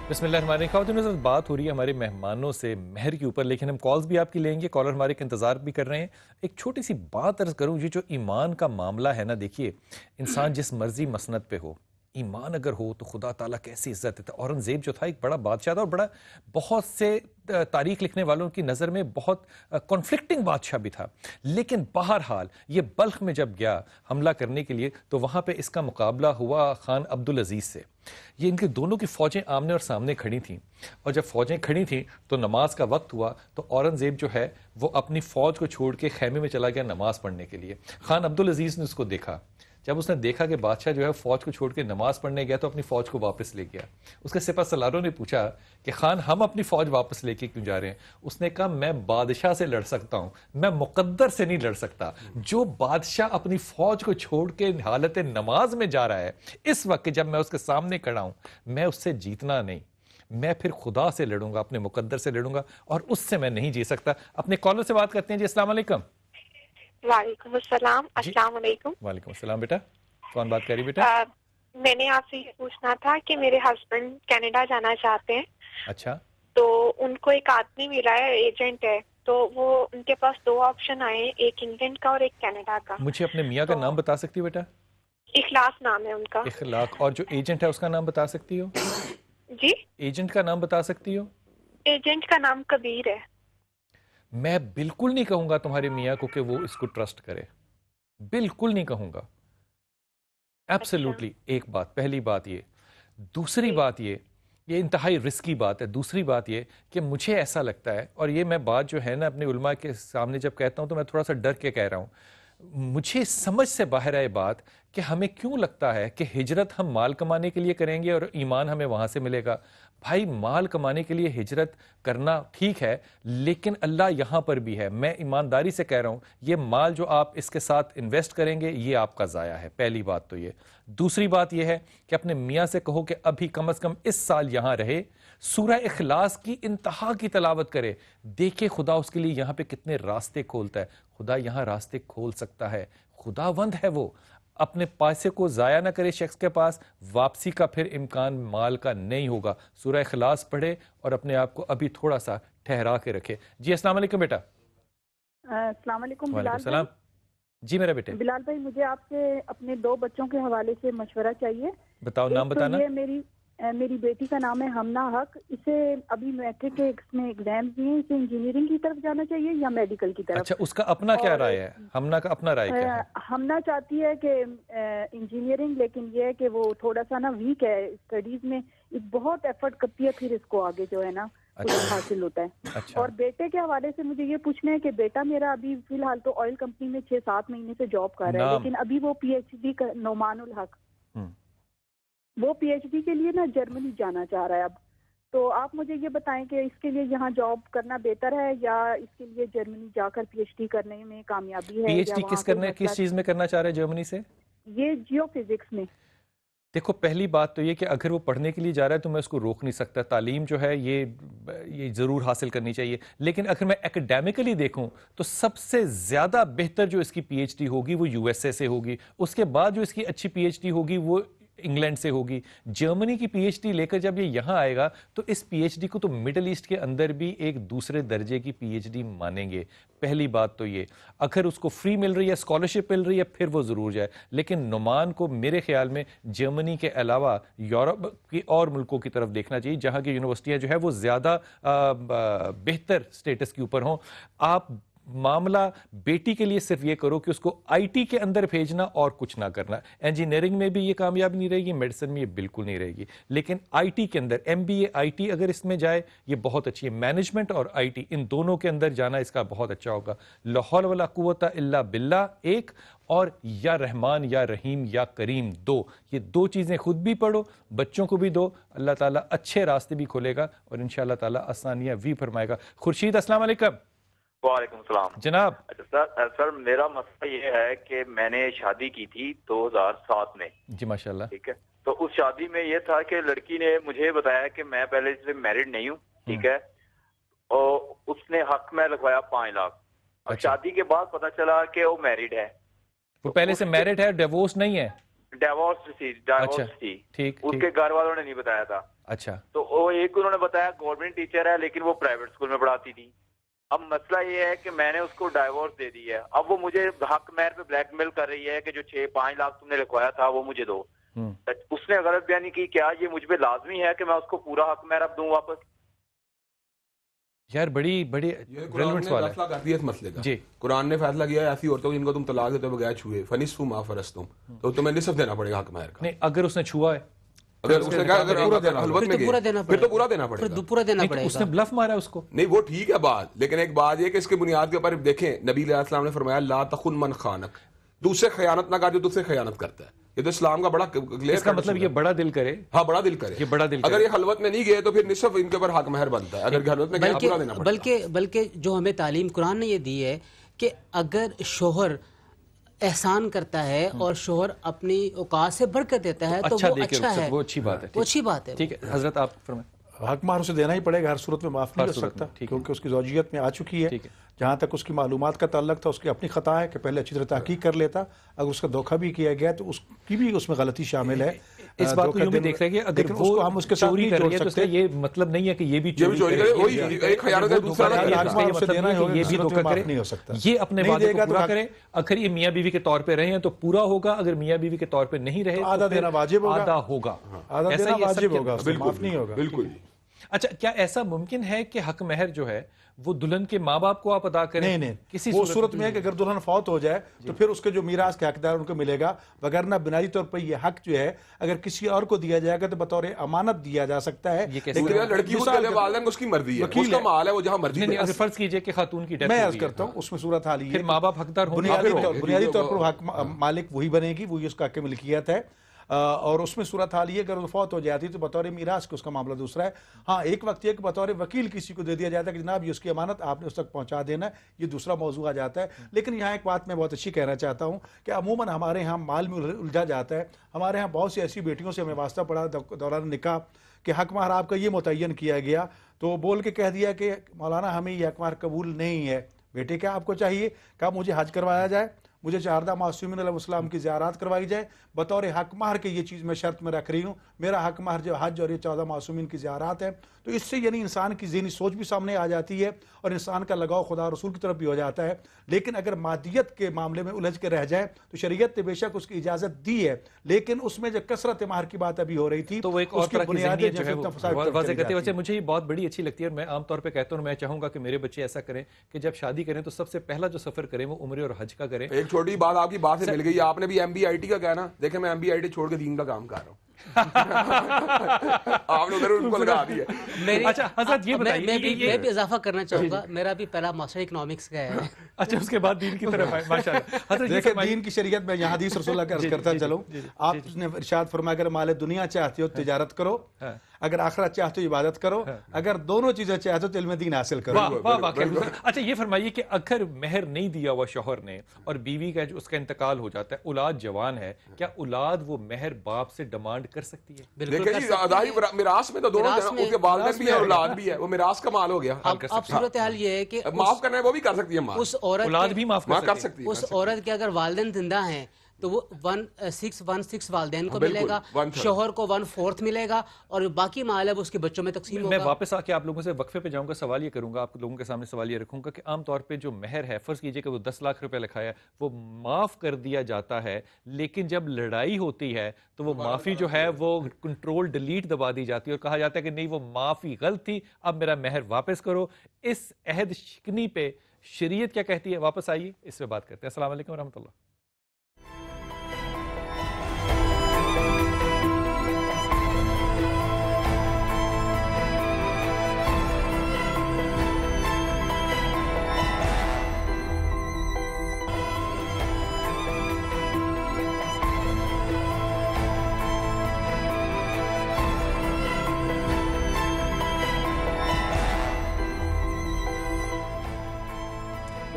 बिस्मिल्लाह बात हो रही है हमारे मेहमानों से महर के ऊपर, लेकिन हम कॉल्स भी आपकी लेंगे कॉलर हमारे इंतज़ार भी कर रहे हैं। एक छोटी सी बात अर्ज़ करूँ जी जो ईमान का मामला है ना, देखिए, इंसान जिस मर्ज़ी मसनत पे हो ईमान अगर हो तो खुदा ताला कैसी इज़्ज़त देता औरंगज़ेब जो था एक बड़ा बादशाह था और बड़ा, बहुत से तारीख लिखने वालों की नज़र में बहुत कॉन्फ्लिक्टिंग बादशाह भी था। लेकिन बहरहाल ये बल्ख में जब गया हमला करने के लिए तो वहाँ पे इसका मुकाबला हुआ खान अब्दुल अज़ीज़ से। ये इनके दोनों की फौजें आमने और सामने खड़ी थीं। और जब फौजें खड़ी थीं तो नमाज़ का वक्त हुआ तो औरंगज़ेब जो है, वो अपनी फौज को छोड़ के खैमे में चला गया नमाज़ पढ़ने के लिए। खान अब्दुल अज़ीज़ ने उसको देखा। जब उसने देखा कि बादशाह जो है फौज को छोड़ के नमाज़ पढ़ने गया तो अपनी फौज को वापस ले गया। उसके सिपा सलारों ने पूछा कि, खान, हम अपनी फौज वापस लेके क्यों जा रहे हैं? उसने कहा, मैं बादशाह से लड़ सकता हूँ। मैं मुकद्दर से नहीं लड़ सकता। जो बादशाह अपनी फौज को छोड़ के हालत नमाज़ में जा रहा है, इस वक्त जब मैं उसके सामने खड़ा हूँ, मैं उससे जीतना नहीं। मैं फिर खुदा से लड़ूँगा, अपने मुकद्दर से लड़ूँगा और उससे मैं नहीं जी सकता। अपने कॉलर से बात करते हैं जी, अस्सलाम वालेकुम अस्सलाम। अस्सलाम वालेकुम वालेकुम अस्सलाम बेटा। कौन बात करी बेटा? अ, मैंने आपसे ये पूछना था कि मेरे हस्बैंड कनाडा जाना चाहते हैं। अच्छा। तो उनको एक आदमी मिला है एजेंट है। तो वो उनके पास दो ऑप्शन आए एक इंग्लैंड का और एक कनाडा का। मुझे अपने मियाँ तो, का नाम बता सकती हो बेटा? इखलास नाम है उनका। इखलाक। और जो एजेंट है उसका नाम बता सकती हो? जी? एजेंट का नाम बता सकती हो? एजेंट का नाम कबीर है। मैं बिल्कुल नहीं कहूँगा तुम्हारे मियाँ को कि वो इसको ट्रस्ट करे। बिल्कुल नहीं कहूँगा। एब्सोल्युटली एक बात पहली बात ये। दूसरी बात ये ये इंतहाई रिस्की बात है। दूसरी बात ये कि मुझे ऐसा लगता है और ये मैं बात जो है ना अपने उलमा के सामने जब कहता हूँ तो मैं थोड़ा सा डर के कह रहा हूँ। मुझे समझ से बाहर है बात कि हमें क्यों लगता है कि हिजरत हम माल कमाने के लिए करेंगे और ईमान हमें वहाँ से मिलेगा? भाई, माल कमाने के लिए हिजरत करना ठीक है, लेकिन अल्लाह यहाँ पर भी है। मैं ईमानदारी से कह रहा हूँ, ये माल जो आप इसके साथ इन्वेस्ट करेंगे, ये आपका ज़ाया है। पहली बात तो ये। दूसरी बात यह है कि अपने मियाँ से कहो कि अभी कम अज़ कम इस साल यहाँ रहे, सूरह इखलास की इंतहा की तलावत करे। देखे खुदा उसके लिए यहाँ पे कितने रास्ते खोलता है। खुदा यहाँ रास्ते खोल सकता है। खुदावंद है वो। अपने पैसे को ज़ाया ना करे शख्स के पास वापसी का फिर इम्कान माल का नहीं होगा। सूर्य खलास पढ़े और अपने आप को अभी थोड़ा सा ठहरा के रखे। जी अस्सलाम वालेकुम बेटा। सलाम। जी मेरा बेटे। बिलाल भाई मुझे आपसे अपने दो बच्चों के हवाले से मशवरा चाहिए। बताओ नाम बताना तो बताना। ये मेरी मेरी बेटी का नाम है हमना हक। इसे अभी मैट्रिक के में एग्ज़ाम दिए हैं, इसे इंजीनियरिंग की तरफ़ जाना चाहिए या मेडिकल की तरफ़? अच्छा उसका अपना क्या राय है? हमना का अपना राय क्या है? हमना चाहती है कि इंजीनियरिंग लेकिन ये है कि वो थोड़ा सा ना वीक है स्टडीज़ में। एक बहुत एफर्ट करती है फिर इसको आगे जो है ना कुछ अच्छा। हासिल होता है। अच्छा। और बेटे के हवाले से मुझे ये पूछना है कि बेटा मेरा अभी फ़िलहाल तो ऑयल कंपनी में छह सात महीने से जॉब कर रहा है लेकिन अभी वो पीएचडी नोमानुल हक। हम्म। वो पीएचडी के लिए ना जर्मनी जाना चाह रहा है अब। तो आप मुझे ये बताएँ कि इसके लिए यहाँ जॉब करना बेहतर है या इसके लिए जर्मनी जाकर पीएचडी करने में कामयाबी है पीएचडी किस करने किस चीज़ में करना चाह रहे हैं जर्मनी से? ये जियो फिजिक्स में। देखो पहली बात तो ये कि अगर वो पढ़ने के लिए जा रहा है तो मैं उसको रोक नहीं सकता। तालीम जो है ये ये ज़रूर हासिल करनी चाहिए। लेकिन अगर मैं एकेडमिकली देखूँ तो सबसे ज़्यादा बेहतर जो इसकी पीएचडी होगी वो यूएसए से होगी। उसके बाद जो इसकी अच्छी पीएचडी होगी वो इंग्लैंड से होगी। जर्मनी की पीएचडी लेकर जब ये यहाँ आएगा तो इस पीएचडी को तो मिडल ईस्ट के अंदर भी एक दूसरे दर्जे की पीएचडी मानेंगे। पहली बात तो ये, अगर उसको फ्री मिल रही है स्कॉलरशिप मिल रही है, फिर वो ज़रूर जाए। लेकिन नुमान को मेरे ख्याल में जर्मनी के अलावा यूरोप की और मुल्कों की तरफ़ देखना चाहिए, जहाँ की यूनिवर्सिटियाँ जो है वो ज़्यादा बेहतर स्टेटस के ऊपर हों। आप मामला बेटी के लिए सिर्फ़ ये करो कि उसको आईटी के अंदर भेजना और कुछ ना करना। इंजीनियरिंग में भी ये कामयाब नहीं रहेगी मेडिसिन में ये बिल्कुल नहीं रहेगी। लेकिन आईटी के अंदर एमबीए आईटी अगर इसमें जाए, ये बहुत अच्छी है। मैनेजमेंट और आईटी, इन दोनों के अंदर जाना इसका बहुत अच्छा होगा। लाहौल वाला कुवता इल्ला बिल्ला एक, और या रहमान, या रहीम, या करीम दो। ये दो चीज़ें खुद भी पढ़ो, बच्चों को भी दो। अल्लाह ताला अच्छे रास्ते भी खोलेगा और इन ताला आसानियाँ भी फरमाएगा। खुर्शीद वालेकुम। वालेकुम सलाम। जनाब। अच्छा सर सर मेरा मसला ये है कि मैंने शादी की थी 2007 में। जी माशाल्लाह। ठीक है? तो उस शादी में ये था कि लड़की ने मुझे बताया कि मैं पहले से मैरिड नहीं हूँ ठीक है? और उसने हक में लगवाया पाँच लाख। और अच्छा। शादी के बाद पता चला कि वो मैरिड है। वो पहले से मैरिड है डिवोर्स नहीं है? डाइवोर्स थी डाइवोर्स अच्छा, थी। ठीक उसके घर वालों ने नहीं बताया था। अच्छा। तो वो एक उन्होंने बताया गवर्नमेंट टीचर है लेकिन वो प्राइवेट स्कूल में पढ़ाती थी। अब मसला ये है कि मैंने उसको डाइवोर्स दे दी है। अब वो मुझे हक मैर पे ब्लैकमेल कर रही है कि जो छह पाँच लाख तुमने लिखवाया था वो मुझे दो। हम्म। उसने गलत बयानी की क्या ये मुझ पे लाजमी है कि मैं उसको पूरा हक मैर अब दूँ वापस? यार बड़ी बड़ी है फैसला कर दिया इस मसले का। जी। कुरान ने फैसला किया ऐसी औरतों को जिनको तुम तलाक देते हो बगैर छुए। फनिसफु मा फरस्तुम तो तुम्हें निसफ देना पड़ेगा हक महर का। नहीं अगर उसने छुआ है अगर उसने कहा अगर पूरा देना हलवत में तो पूरा देना फिर तो पूरा देना पड़ेगा। दो- पूरा देना तो पड़ेगा। उसने ब्लफ मारा उसको। नहीं वो ठीक है बात लेकिन एक बात ये कि इसकी बुनियाद के ऊपर देखें नबी ने फरमाया ला तखुन मन खानक। दूसरे खयानत ना कर जो तुझसे खयानत करता है। ये तो इस्लाम का बड़ा इसका मतलब ये बड़ा दिल करे। हाँ बड़ा दिल करे। ये बड़ा दिल अगर ये हलवत में नहीं गए तो फिर निसफ इनके ऊपर हक महर बनता है। अगर हलवत में गए पूरा देना बल्कि बल्कि जो हमें तालीम कुरान ने ये दी है कि अगर शोहर एहसान करता है और शोहर अपनी औकात से बढ़कर देता है तो अच्छा वो अच्छा है। वो अच्छी बात है वो अच्छी बात है। ठीक है हज़रत आप हक मार उसे देना ही पड़ेगा हर सूरत में माफ़ नहीं कर हो सकता। क्योंकि उसकी जोजियत में आ चुकी है। जहाँ तक उसकी मालूम का ताल्लक था उसकी अपनी खता है कि पहले अच्छी तरह तहकीक कर लेता अगर उसका धोखा भी किया गया तो उसकी भी उसमें गलती शामिल है। इस बात को यूँ भी देख रहे हैं कि अगर वो हम उसके साथ चोरी कर रहे है तो इसका ये मतलब नहीं है कि ये भी ये चोरी करे वही एक हज़ार है दूसरा ना मतलब देना है ये भी धोखा करे नहीं हो सकता। ये अपने वादे को तो पूरा करे अगर ये मियाँ बीवी के तौर पे रहे हैं तो पूरा होगा अगर मियाँ बीवी के तौर पे नहीं रहे तो आधा देना वाजिब होगा। आधा होगा आधा देना वाजिब होगा। माफ़ नहीं होगा बिल्कुल अच्छा क्या ऐसा मुमकिन है कि हक महर जो है वो दुल्हन के माँ बाप को आप अदा करें? नहीं नहीं। किसी वो सूरत में है कि अगर दुल्हन फौत हो जाए तो फिर उसके जो मीरास के हकदार उनको मिलेगा। वगरना बुनियादी तौर पर यह हक जो है अगर किसी और को दिया जाएगा तो बतौर अमानत दिया जा सकता है। ये कैसे लेकिन यार लड़की को मिसाल चले के- वालदेन उसकी मर्ज़ी है। वकील उसका है। माल है वो जहाँ मर्ज़ी नहीं नहीं करे। अगर फ़र्ज़ कीजिए कि खातून की मैं अर्ज़ करता हूँ उसमें सूरत हाल ही है माँ बाप हकदार बुनियादी तौर होंगे। बुनियादी तौर वो- पर मालिक वही बनेगी वही उसका हक मिल्कियत है। और उसमें सूरत हाल ये अगर फौत हो जाती तो बतौर मीरास के उसका मामला दूसरा है। हाँ एक वक्त ये कि बतौर वकील किसी को दे दिया जाता है कि जनाब, ये उसकी अमानत, आपने उस तक पहुँचा देना ये दूसरा मौजू आ जाता है। लेकिन यहाँ एक बात मैं बहुत अच्छी कहना चाहता हूँ कि अमूमन हमारे यहाँ माल में उलझा जाता है। हमारे यहाँ बहुत सी ऐसी बेटियों से हमें वास्ता पड़ा दौरान निकाह, कि हक मार आपका ये मुतयन किया गया। तो बोल के कह दिया कि, मौलाना, हमें यह हक मार कबूल नहीं है। बेटे, क्या आपको चाहिए? कहा मुझे हज करवाया जाए? मुझे चारदा मासूमिन की ज़्यारत करवाई जाए। बतौर हक महर के ये चीज़ मैं शर्त में रख रही हूँ। मेरा हक महर जो हज और ये चौदह मासूमिन की ज़्यारत है। तो इससे यानी इंसान की जहनी सोच भी सामने आ जाती है और इंसान का लगाव खुदा रसूल की तरफ़ भी हो जाता है। लेकिन अगर मादियत के मामले में उलझ के रह जाए तो शरीयत ने बेशक उसकी इजाज़त दी है। लेकिन उसमें जो कसरत माहर की बात अभी हो रही थी तो वो एक और बुनियादी वैसे मुझे ये बहुत बड़ी अच्छी लगती है और मैं आमतौर पर कहता हूँ मैं चाहूँगा कि मेरे बच्चे ऐसा करें कि जब शादी करें तो सबसे पहला जो सफ़र करें वो उम्र और हज का करें। छोटी बात आपकी बात से मिल गई। आपने भी एमबीआईटी का कहना देखे मैं एमबीआईटी छोड़ के दीन का काम कर रहा हूँ। आपने उधर उनको लगा दिया। मेरी अच्छा, हज़रत, ये बताइए, मैं भी मैं भी इजाफा करना चाहूँगा। मेरा भी पहला मास्टर इकोनॉमिक्स का है। अच्छा उसके बाद दीन की तरफ़ आए। माशाल्लाह। हज़रत देखिए दीन की शरीयत में यहाँ हदीस रसूलुल्लाह का अर्ज़ करता चलूँ। आपने इरशाद फरमाया अगर माले दुनिया चाहते हो। तिजारत करो। हाँ। अगर आखिरत चाहते हो इबादत करो अगर दोनों चीज़ें चाहते हो तो इल्म दीन हासिल करो। वाह वाह अच्छा ये फरमाइए कि अगर मेहर नहीं दिया हुआ शोहर ने और बीवी का जो उसका इंतकाल हो जाता है औलाद जवान है क्या औलाद वो मेहर बाप से डिमांड कर सकती है? देखिए जी सकते मिरास में तो दोनों भी है है। औलाद भी है वो मिरास का माल हो गया। अब हैं। सूरत हाल ये है कि माफ़ उस, करना है वो भी कर सकती है माँ उस औरत औलाद के- भी माफ़ कर सकती है। उस औरत के अगर वालदेन ज़िंदा हैं तो वो वन सिक्स वन सिक्स वालदेन को हाँ, मिलेगा शोहर को वन फोर्थ मिलेगा और बाकी माल है वो उसके बच्चों में तकसीम मैं वापस आके आप लोगों से वक्फे पे जाऊँगा सवाल ये करूँगा आप लोगों के सामने सवाल ये रखूँगा कि आमतौर पे जो मेहर है फ़र्ज़ कीजिए कि वो दस लाख रुपए लिखा है वो माफ़ कर दिया जाता है लेकिन जब लड़ाई होती है तो वो माफ़ी जो है वो कंट्रोल डिलीट दबा दी जाती है और कहा जाता है कि नहीं वो माफ़ी गलत थी अब मेरा मेहर वापस करो। इस अहद शिकनी पे शरीयत क्या कहती है? वापस आइए इस पे बात करते हैं। अस्सलाम वालेकुम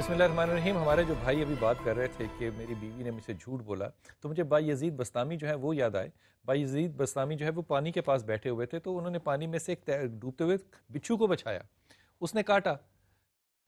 बिस्मिल्लाहिर्रहमानिर्रहीम। हमारे जो भाई अभी बात कर रहे थे कि मेरी बीवी ने मुझसे झूठ बोला तो मुझे बाई यजीद बस्तामी जो है वो याद आए। बाई यजीद बस्तामी जो है वो पानी के पास बैठे हुए थे तो उन्होंने पानी में से एक डूबते हुए बिच्छू को बचाया उसने काटा,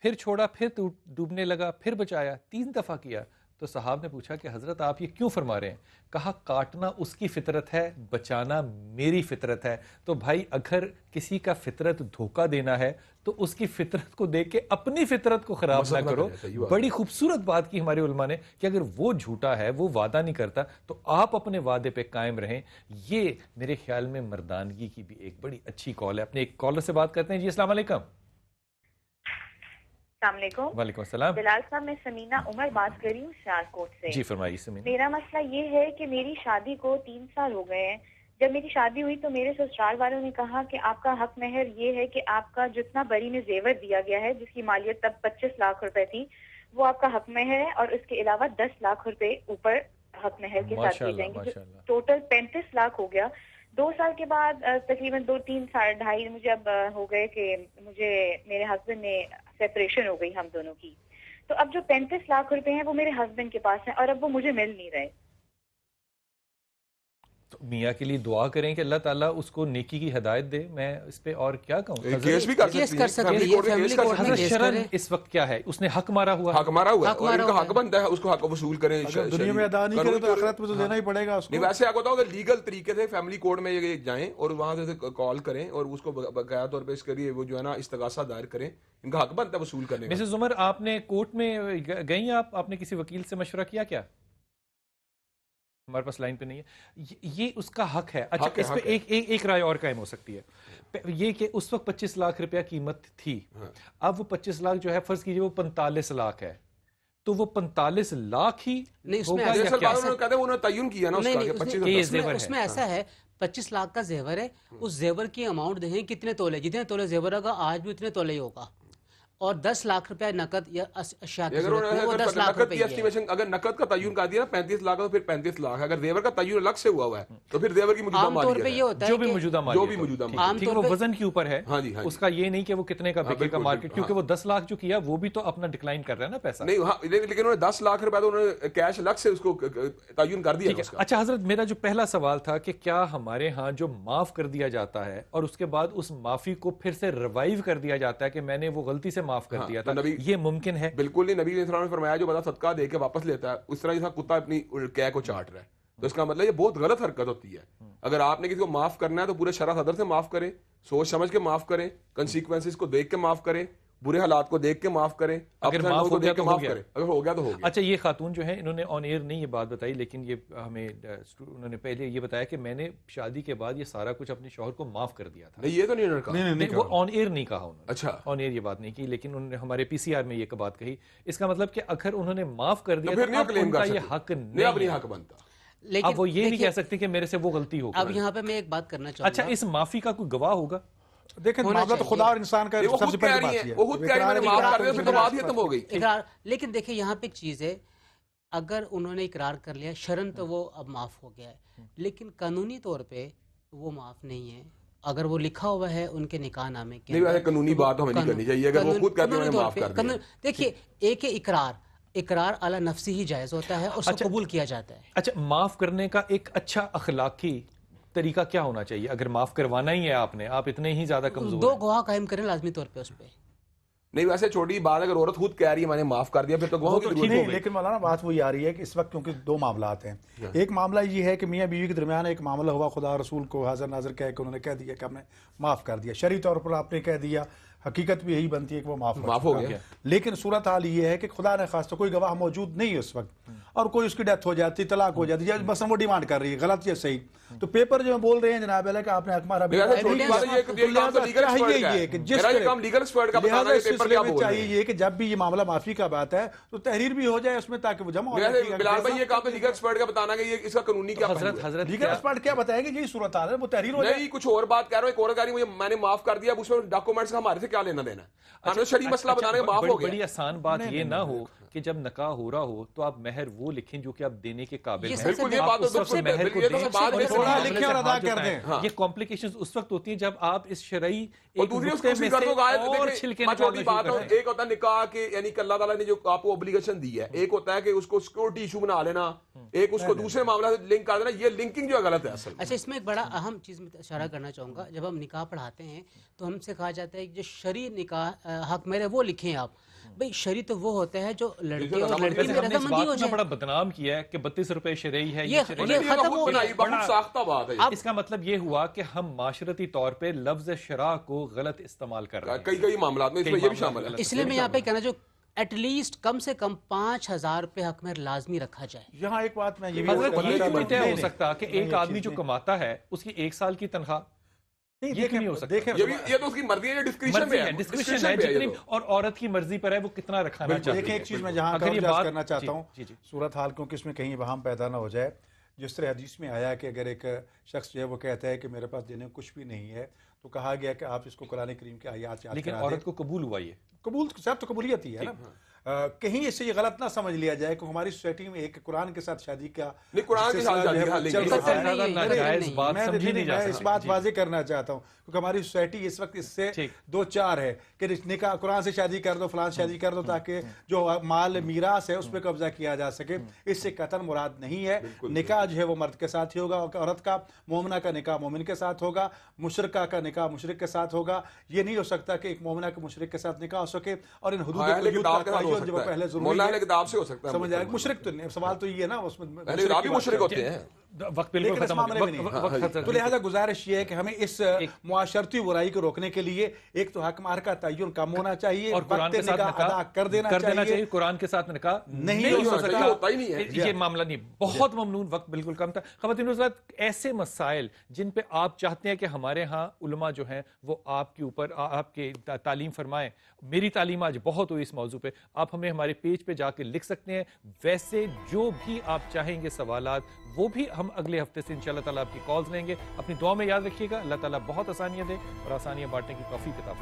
फिर छोड़ा, फिर डूबने लगा, फिर बचाया, तीन दफ़ा किया। तो साहब ने पूछा कि हज़रत आप ये क्यों फरमा रहे हैं? कहा काटना उसकी फितरत है बचाना मेरी फितरत है। तो भाई अगर किसी का फितरत धोखा देना है तो उसकी फितरत को देख के अपनी फितरत को खराब ना करो। बड़ी खूबसूरत बात की हमारे उलमा ने कि अगर वो झूठा है वो वादा नहीं करता तो आप अपने वादे पे कायम रहें। ये मेरे ख्याल में मर्दानगी की भी एक बड़ी अच्छी कॉल है। अपने एक कॉलर से बात करते हैं। जी अस्सलाम वालेकुम। अस्सलाम। बिलाल साहब मैं समीना उमर बात कर रही हूँ सियालकोट से। जी फरमाइए समीन। मेरा मसला ये है कि मेरी शादी को तीन साल हो गए हैं। जब मेरी शादी हुई तो मेरे ससुराल वालों ने कहा कि आपका हक महर ये है कि आपका जितना बरी में जेवर दिया गया है जिसकी मालियत तब पच्चीस लाख रुपए थी वो आपका हक महर है और उसके अलावा दस लाख रुपए ऊपर हक महर के साथ जाएँगे। जो टोटल पैंतीस लाख हो गया। दो साल के बाद तकरीबन दो, तीन साल, ढाई मुझे अब हो गए कि मुझे, मेरे हस्बैंड ने सेपरेशन हो गई हम दोनों की। तो अब जो पैंतीस लाख रुपए हैं, वो मेरे हस्बैंड के पास हैं और अब वो मुझे मिल नहीं रहे। तो मियाँ के लिए दुआ करें कि अल्लाह ताला उसको नेकी की हिदायत दे। मैं इस पे और क्या कहूँ? केस भी कर सकती है। सकती। इस वक्त क्या है? उसने हक मारा हुआ हक मारा हुआ है हक बनता है उसको हक वसूल करें दुनिया में अदा नहीं करे तो आखिरत में तो देना ही पड़ेगा उसको। वैसे आपको बताओ लीगल तरीके से फैमिली कोर्ट में ये जाएँ और वहाँ से कॉल करें और उसको बकाया तौर पे इसके लिए वो जो है ना इस्तगासा दायर करें इनका हक बनता है वसूल करने का। मिसेस उमर आपने कोर्ट में गई आप? आपने किसी वकील से मशवरा किया क्या? हमारे पास लाइन पे नहीं है। ये, ये उसका हक है। अच्छा हक इस पे एक एक एक राय और कायम हो सकती है। ये कि उस वक्त 25 लाख रुपया कीमत थी। हाँ। अब वो 25 लाख जो है फ़र्ज़ कीजिए वो 45 लाख है। तो वो 45 लाख ही नहीं, उसमें ऐसा- उन्होंने हैं उन्होंने तयन किया ना नहीं नहीं उसमें- पच्चीस कि ये उसमें- जेवर। उसमें ऐसा है। पच्चीस लाख का जेवर है उस जेवर की अमाउंट देखें कितने तोले जितने तोले जेवर होगा आज भी उतने तोले ही होगा। और दस लाख रुपया नकद या अशिया अगर वो दस लाख नकद रुपए की। एस्टिमेशन अगर नकद का तयन कर दिया पैंतीस लाख तो फिर पैंतीस लाख। अगर जेवर का तयन अलग से हुआ हुआ है तो फिर जेवर की आमतौर पे ये होता है जो भी मौजूदा जो भी मौजूदा ठीक- मालियत। ठीक वो वज़न के ऊपर है। हाँ जी, हाँ उसका ये नहीं कि वो कितने का हाँ, बिकेगा मार्केट क्योंकि। वो 10 लाख जो किया वो भी तो अपना डिक्लाइन कर रहा है ना पैसा। नहीं हाँ लेकिन उन्होंने दस लाख रुपए तो उन्होंने कैश अलग से उसको तयन कर दिया अच्छा हज़रत मेरा जो पहला सवाल था कि क्या हमारे यहाँ जो माफ़ कर दिया जाता है और उसके बाद उस माफ़ी को फिर से रिवाइव कर दिया जाता है कि मैंने वो गलती से माफ़ कर हाँ, दिया तो था। नबी- ये मुमकिन है। बिल्कुल नहीं नबी ने फरमाया जो बंदा सदका दे के वापस लेता है उस तरह जैसा कुत्ता अपनी कै को चाट रहा है। तो इसका मतलब ये बहुत गलत हरकत होती है। अगर आपने किसी को माफ़ करना है तो पूरे शरा सदर से माफ़ करें सोच समझ के माफ़ करें कंसिक्वेंसिस को देख के माफ़ करें। बुरे हालात को देख के माफ़ करें अगर माफ़ हो को गया देख के तो माफ़ करें। अगर हो गया तो हो गया। अच्छा ये खातून जो है इन्होंने ऑन एयर नहीं ये बात बताई लेकिन ये हमें उन्होंने पहले ये बताया कि मैंने शादी के बाद ये सारा कुछ अपने शोहर को माफ़ कर दिया था। नहीं ये तो नहीं उन्होंने कहा। नहीं नहीं वो ऑन एयर नहीं कहा उन्होंने। अच्छा। ऑन एयर ये बात नहीं की लेकिन उन्होंने हमारे पीसीआर में ये बात कही। इसका मतलब कि अगर उन्होंने माफ़ कर तो दिया तो उनका ये हक नहीं हक बनता। लेकिन अब वो ये नहीं कह सकते कि मेरे से वो गलती हो अब यहाँ पे मैं एक बात करना अच्छा इस माफ़ी का कोई गवाह होगा? देखें मामला तो खुदा और इंसान का सबसे पहली बात है वो खुद कह रही है मैंने माफ़ कर दिया फिर तो बात ही खत्म हो। गई इकरार लेकिन देखिए यहाँ पे एक चीज़ है अगर उन्होंने इकरार कर लिया शरण तो वो अब माफ़ हो गया है। लेकिन कानूनी तौर पे वो माफ़ नहीं है। अगर वो लिखा हुआ है उनके निकाह नामे के नहीं, वैसे कानूनी तो बात तो हमें नहीं करनी चाहिए। अगर वो खुद कहते हैं, मैंने माफ़ कर दिया। देखिए एक है इकरार। इकरार अला नफसी ही जायज़ होता है उसको अच्छा। कबूल किया जाता है। अच्छा माफ़ करने का एक अच्छा अखलाकी तरीका क्या होना चाहिए? अगर माफ़ करवाना ही है आपने आप इतने ही ज़्यादा कमज़ोर दो हैं। गवाह कायम करें लाजमी तौर पे उस पर नहीं वैसे छोटी बात अगर औरत खुद कह रही है मैंने माफ़ कर दिया फिर तो गवाह की तो ज़रूरत ठीक हो नहीं लेकिन मौलाना बात वही आ रही है कि इस वक्त क्योंकि दो मामला हैं। एक मामला ये है कि मियाँ बीवी के दरमियान एक मामला हुआ खुदा रसूल को हाजिर नाजर कह के उन्होंने कह दिया कि हमने माफ़ कर दिया। शरी तौर पर आपने कह दिया हकीकत भी यही बनती है कि वो माफ़ माफ़ हो गया। लेकिन सूरत हाल ये है कि खुदा ने खास तो कोई गवाह मौजूद नहीं है उस वक्त। और कोई उसकी डेथ हो जाती तलाक हो जाती है बस वो डिमांड कर रही है गलत या सही। तो पेपर जो बोल रहे हैं जनाब कि आपने हकमारा ये- ये तो ये ये चाहिए कि जब भी ये मामला माफ़ी का बात है तो तहरीर भी हो जाए उसमें ताकि वो जमा हो ये तो लीगल एक्सपर्ट का बताना कि ये इसका कानूनी क्या हज़रत पहलू। हज़रत लीगल क्या- एक्सपर्ट क्या बताएँगे? यही सूरत हाल है वो तहरीर हो जाए। कुछ और बात कह रहा हूँ एक और मुझे मैंने माफ़ कर दिया उसमें डॉक्यूमेंट्स हमारे से क्या लेना देना। है अच्छा, शरी मसला अच्छा, बनाने का माफ़ बड़ी- हो गया। बड़ी आसान बात ये ना हो कि जब नकाह हो रहा हो तो आप महर वो लिखें जो कि आप देने के काबिल ये हैं बिल्कुल, ये बात तो उस वक्त सबसे महर को तो दें बात और है, थोड़ा लिखें और अदा कर दें। हाँ। ये कॉम्प्लिकेशंस उस वक्त होती हैं जब आप इस शरई एक दूसरी नुक्ते में से और छिलके निकालना बात शुरू है करते हैं। एक होता है निकाह के यानी कि अल्लाह ताला ने जो आपको ऑब्लिगेशन दी है एक होता है कि उसको सिक्योरिटी इशू बना लेना एक उसको दूसरे मामला से लिंक कर देना ये लिंकिंग जो है गलत है असल अच्छा इसमें एक बड़ा अहम चीज़ में इशारा करना चाहूँगा जब हम निकाह पढ़ाते हैं तो हमसे कहा जाता है कि जो शरी निकाह हक मेरे वो लिखें आप भाई शरी तो वो होता है जो लड़के और लड़की में रजामंदी हो जाए। बड़ा बदनाम किया है कि बत्तीस रुपए शरई है ये-। खत्म हो गया। है इसका मतलब ये हुआ कि हम माशरती तौर पर लफ्ज शरा को गलत इस्तेमाल कर रहे हैं। कई कई मामला में इसमें ये भी शामिल है। इसलिए मैं यहाँ पे कहना जो एटलीस्ट कम से कम पाँच हज़ार रुपये हक में लाजमी रखा जाए। यहाँ एक बात मैं ये भी हो सकता कि एक आदमी जो कमाता है उसकी एक साल की तनख्वाह नहीं, ये नहीं हो सकता? देखें ये भी ये तो उसकी मर्ज़ी है डिस्क्रिप्शन में है है डिस्क्रिप्शन है जितनी तो। और औरत की मर्ज़ी पर है वो कितना रखाना चाहती देखिए एक चीज़ मैं जहाँ अगर ये कवर बात- करना चाहता हूँ जी, जी। सूरत हाल क्योंकि इसमें कहीं वहाम पैदा ना हो जाए जिस तरह हदीस में आया कि अगर एक शख्स जो है वो कहता है कि मेरे पास देने को कुछ भी नहीं है तो कहा गया कि आप इसको कुरान करीम के आयात याद लेकिन औरत को कबूल हुआ ये कबूल सब तो कबूलियत ही है ना अ, कहीं इससे ये गलत ना समझ लिया जाए कि हमारी सोसाइटी में एक कुरान के साथ शादी का नहीं, कुरान के साथ हाँ, है। मैं इस बात। वाजे करना चाहता हूँ क्योंकि हमारी सोसाइटी इस वक्त इससे दो चार है कि निकाह कुरान से शादी कर दो फलां शादी कर दो ताकि जो माल मीरास है उस पर कब्जा किया जा सके। इससे कतन मुराद नहीं है। निकाह जो है वो मर्द के साथ ही होगा औरत का मोमना का निकाह मोमिन के साथ होगा मुशरका का निकाह मुशरक के साथ होगा। ये नहीं हो सकता कि एक मोमना के मुशरक के साथ निकाह हो सके और इन हदूद हाँ, वजूद किताब सकता है। से हो सकता है मुशरक तो नहीं सवाल तो ये ना उसमें मुशरिक होते हैं। वक्त बिल्कुल खत्म हो मामले गया में नहीं। तो लिहाजा गुजारिश ये है कि हमें इस मुआशरती बुराई को रोकने के लिए एक तो हक मार का तयन कम होना चाहिए और कुरान के साथ अदा कर देना कर देना चाहिए। कुरान के साथ निकाह नहीं हो सकता, ये होता ही नहीं है। ये मामला नहीं। बहुत ममनून वक्त बिल्कुल कम था। खवतिन ऐसे मसाइल जिन पे आप चाहते हैं कि हमारे यहाँ उलमा जो हैं वो आपके ऊपर आपके तालीम फरमाएँ। मेरी तालीम आज बहुत हुई इस मौजू पे। आप हमें हमारे पेज पे जाके लिख सकते हैं। वैसे जो भी आप चाहेंगे सवालात वो भी हम अगले हफ़्ते से इंशाल्लाह ताला आपकी कॉल्स लेंगे। अपनी दुआ में याद रखिएगा। अल्लाह ताला बहुत आसानियाँ दे और आसानियाँ बांटने की काफ़ी किताब